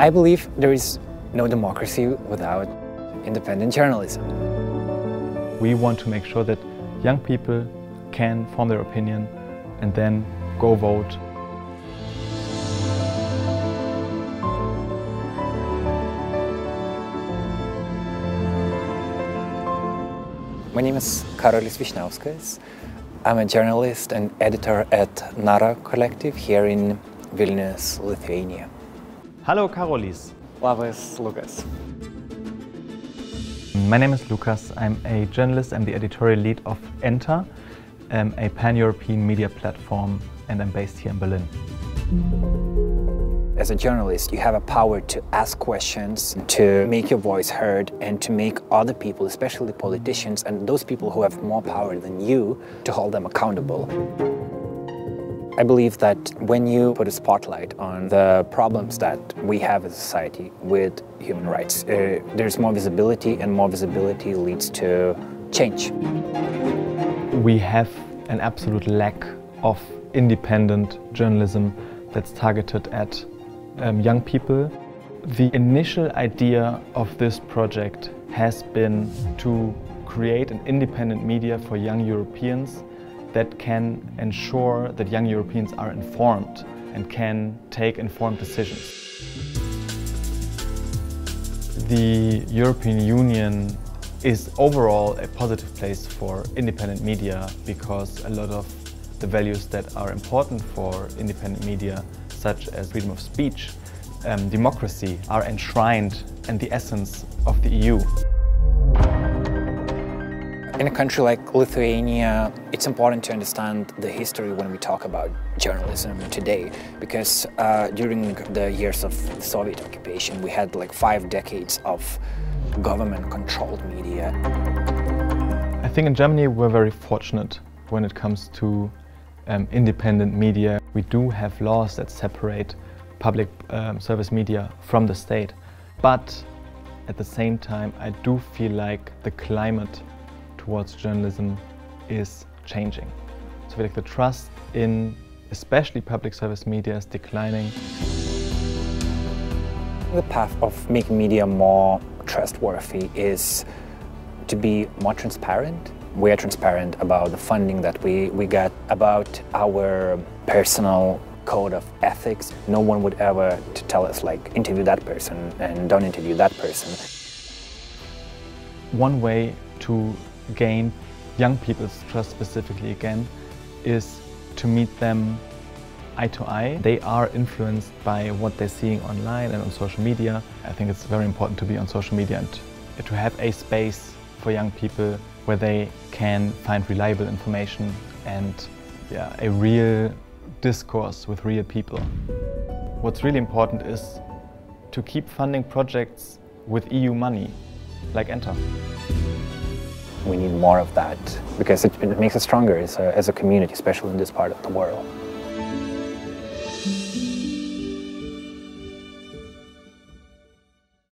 I believe there is no democracy without independent journalism. We want to make sure that young people can form their opinion and then go vote. My name is Karolis Vyšniauskas. I'm a journalist and editor at Nara Collective here in Vilnius, Lithuania. Hello, Karolis. Labas, Lukas. My name is Lukas. I'm a journalist and the editorial lead of Enter, um, a pan-European media platform, and I'm based here in Berlin. As a journalist, you have a power to ask questions, to make your voice heard, and to make other people, especially politicians and those people who have more power than you, to hold them accountable. I believe that when you put a spotlight on the problems that we have as a society with human rights, uh, there's more visibility, and more visibility leads to change. We have an absolute lack of independent journalism that's targeted at um, young people. The initial idea of this project has been to create an independent media for young Europeans that can ensure that young Europeans are informed and can take informed decisions. The European Union is overall a positive place for independent media because a lot of the values that are important for independent media, such as freedom of speech, um, democracy, are enshrined in the essence of the EU. In a country like Lithuania, it's important to understand the history when we talk about journalism today, because uh, during the years of the Soviet occupation, we had like five decades of government-controlled media. I think in Germany we're very fortunate when it comes to um, independent media. We do have laws that separate public um, service media from the state, but at the same time I do feel like the climate towards journalism is changing. So like the trust in especially public service media is declining. The path of making media more trustworthy is to be more transparent. We are transparent about the funding that we, we get, about our personal code of ethics. No one would ever to tell us like interview that person and don't interview that person. One way to gain young people's trust specifically again is to meet them eye to eye. They are influenced by what they're seeing online and on social media. I think it's very important to be on social media and to have a space for young people where they can find reliable information and yeah, a real discourse with real people. What's really important is to keep funding projects with EU money, like Enter. We need more of that because it, it makes us stronger as a, as a community, especially in this part of the world.